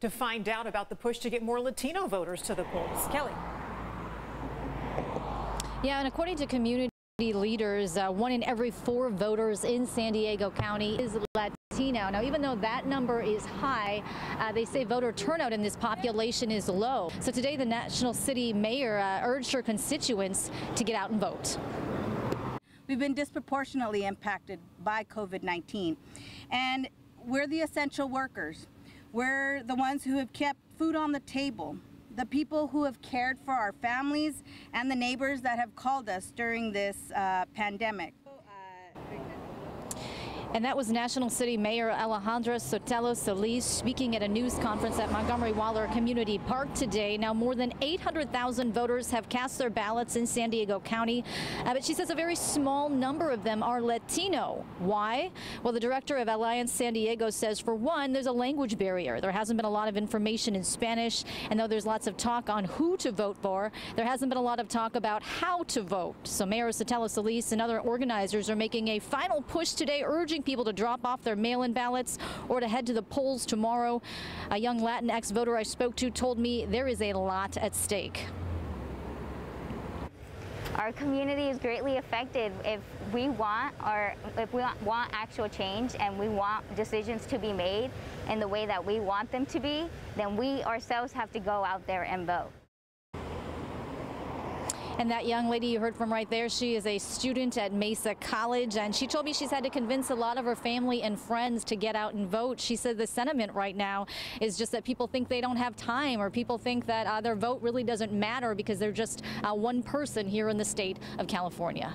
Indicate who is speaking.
Speaker 1: to find out about the push to get more Latino voters to the polls. Kelly.
Speaker 2: Yeah, and according to community leaders, uh, one in every four voters in San Diego County is Latino. Now, even though that number is high, uh, they say voter turnout in this population is low. So today, the National City Mayor uh, urged her constituents to get out and vote.
Speaker 3: We've been disproportionately impacted by COVID 19. And we're the essential workers. We're the ones who have kept food on the table, the people who have cared for our families, and the neighbors that have called us during this uh, pandemic.
Speaker 2: And that was National City Mayor Alejandra Sotelo Solis speaking at a news conference at Montgomery Waller Community Park today. Now, more than 800,000 voters have cast their ballots in San Diego County, uh, but she says a very small number of them are Latino. Why? Well, the director of Alliance San Diego says, for one, there's a language barrier. There hasn't been a lot of information in Spanish, and though there's lots of talk on who to vote for, there hasn't been a lot of talk about how to vote. So Mayor Sotelo Solis and other organizers are making a final push today, urging people to drop off their mail-in ballots or to head to the polls tomorrow. A young Latinx voter I spoke to told me there is a lot at stake.
Speaker 4: Our community is greatly affected if we want or if we want actual change and we want decisions to be made in the way that we want them to be, then we ourselves have to go out there and vote.
Speaker 2: And that young lady you heard from right there, she is a student at Mesa College, and she told me she's had to convince a lot of her family and friends to get out and vote. She said the sentiment right now is just that people think they don't have time, or people think that uh, their vote really doesn't matter because they're just uh, one person here in the state of California.